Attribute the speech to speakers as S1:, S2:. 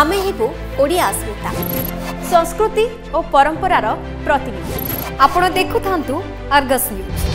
S1: ଆମେ ହେବୁ ଓଡ଼ିଆ ଅସ୍ମିତା ସଂସ୍କୃତି ଓ ପରମ୍ପରାର ପ୍ରତିନିଧି। ଆପଣ ଦେଖୁଥାନ୍ତୁ ଆର୍ଗସ୍ ନ୍ୟୁଜ୍।